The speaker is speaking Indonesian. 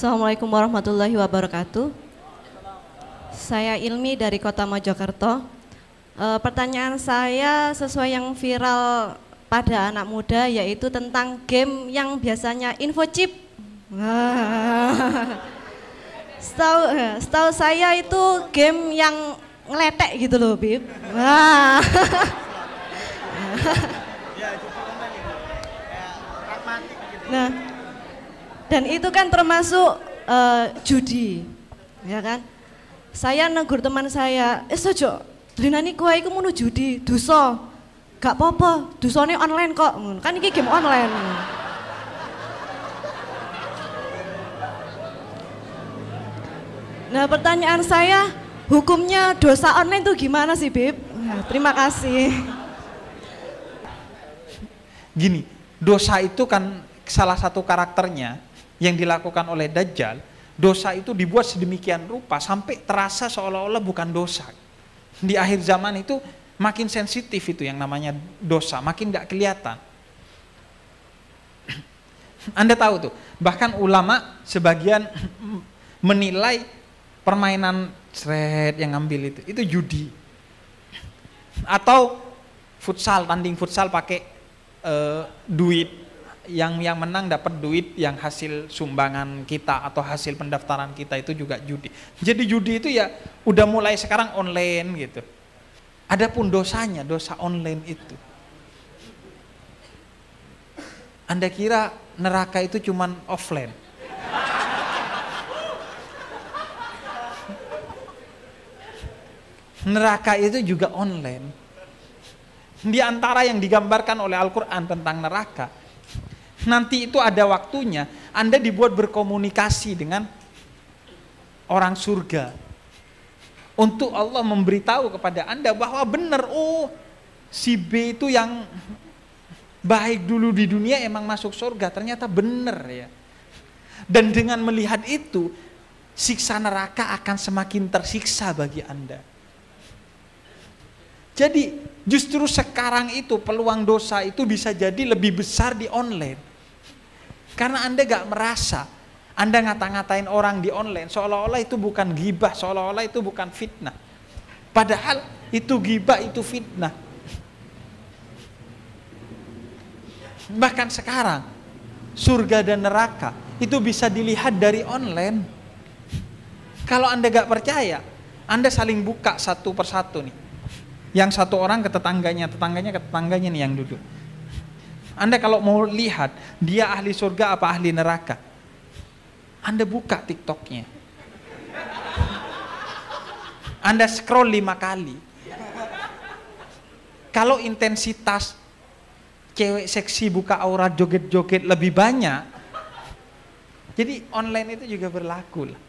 Assalamualaikum warahmatullahi wabarakatuh. Saya Ilmi dari Kota Mojokerto. E, pertanyaan saya sesuai yang viral pada anak muda yaitu tentang game yang biasanya info chip. Setahu, setahu saya itu game yang ngeletek gitu loh, Bib. Wah. Nah, dan itu kan termasuk uh, judi, ya kan? Saya negur teman saya, eh sojo, Drinani kuah iku munu judi, dosa. Gak apa-apa, dosane online kok. Kan ini game online. Nah pertanyaan saya, hukumnya dosa online tuh gimana sih Bib? Nah, terima kasih. Gini, dosa itu kan salah satu karakternya yang dilakukan oleh Dajjal, dosa itu dibuat sedemikian rupa sampai terasa seolah-olah bukan dosa. Di akhir zaman itu makin sensitif itu yang namanya dosa, makin tidak kelihatan. Anda tahu tuh, bahkan ulama sebagian menilai permainan seret yang ngambil itu, itu judi. Atau futsal, tanding futsal pakai uh, duit yang yang menang dapat duit yang hasil sumbangan kita atau hasil pendaftaran kita itu juga judi. Jadi judi itu ya udah mulai sekarang online gitu. Adapun dosanya, dosa online itu. Anda kira neraka itu cuman offline? Neraka itu juga online. Di antara yang digambarkan oleh Al-Quran tentang neraka, nanti itu ada waktunya. Anda dibuat berkomunikasi dengan orang surga. Untuk Allah memberitahu kepada Anda bahwa benar oh si B itu yang baik dulu di dunia emang masuk surga ternyata benar ya. Dan dengan melihat itu siksa neraka akan semakin tersiksa bagi Anda. Jadi justru sekarang itu peluang dosa itu bisa jadi lebih besar di online karena Anda gak merasa, Anda ngata-ngatain orang di online, seolah-olah itu bukan gibah, seolah-olah itu bukan fitnah. Padahal itu gibah, itu fitnah. Bahkan sekarang, surga dan neraka itu bisa dilihat dari online. Kalau Anda gak percaya, Anda saling buka satu persatu nih. Yang satu orang ke tetangganya, tetangganya ke tetangganya nih yang duduk anda kalau mau lihat dia ahli surga apa ahli neraka, Anda buka TikToknya. Anda scroll lima kali. Kalau intensitas cewek seksi buka aura joget-joget lebih banyak, jadi online itu juga berlaku lah.